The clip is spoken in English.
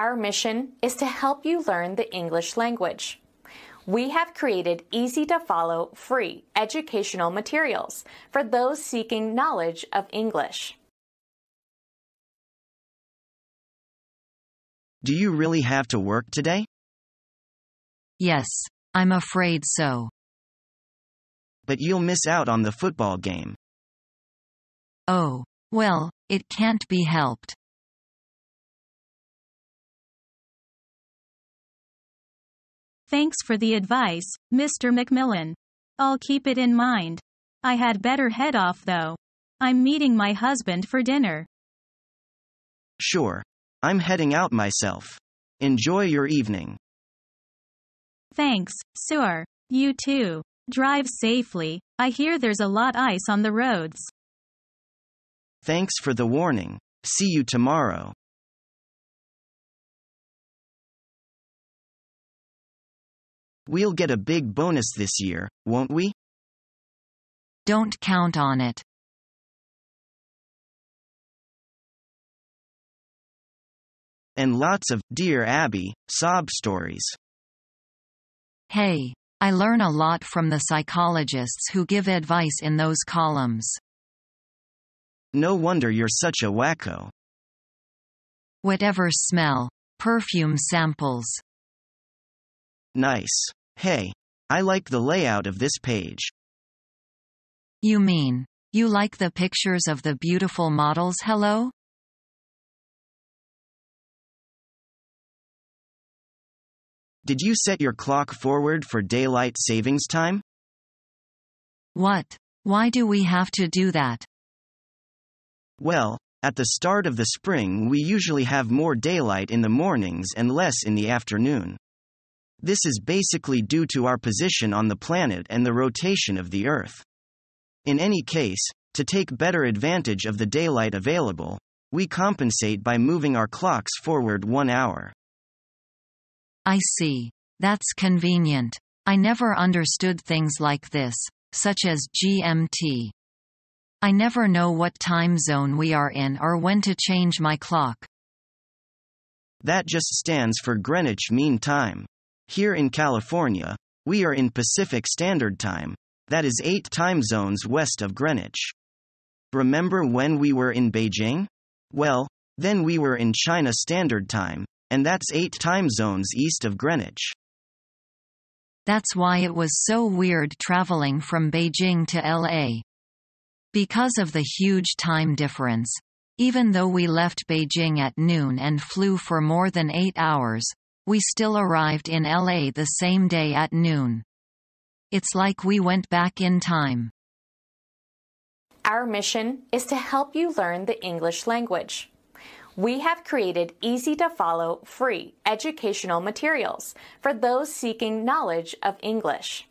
Our mission is to help you learn the English language. We have created easy to follow free educational materials for those seeking knowledge of English. Do you really have to work today? Yes, I'm afraid so. But you'll miss out on the football game. Oh, well, it can't be helped. Thanks for the advice, Mr. McMillan. I'll keep it in mind. I had better head off though. I'm meeting my husband for dinner. Sure. I'm heading out myself. Enjoy your evening. Thanks, sir. You too. Drive safely. I hear there's a lot ice on the roads. Thanks for the warning. See you tomorrow. We'll get a big bonus this year, won't we? Don't count on it. And lots of Dear Abby sob stories. Hey, I learn a lot from the psychologists who give advice in those columns. No wonder you're such a wacko. Whatever smell. Perfume samples. Nice. Hey, I like the layout of this page. You mean, you like the pictures of the beautiful models hello? Did you set your clock forward for daylight savings time? What? Why do we have to do that? Well, at the start of the spring we usually have more daylight in the mornings and less in the afternoon. This is basically due to our position on the planet and the rotation of the Earth. In any case, to take better advantage of the daylight available, we compensate by moving our clocks forward one hour. I see. That's convenient. I never understood things like this, such as GMT. I never know what time zone we are in or when to change my clock. That just stands for Greenwich Mean Time. Here in California, we are in Pacific Standard Time, that is eight time zones west of Greenwich. Remember when we were in Beijing? Well, then we were in China Standard Time, and that's eight time zones east of Greenwich. That's why it was so weird traveling from Beijing to LA. Because of the huge time difference, even though we left Beijing at noon and flew for more than eight hours, we still arrived in LA the same day at noon. It's like we went back in time. Our mission is to help you learn the English language. We have created easy to follow free educational materials for those seeking knowledge of English.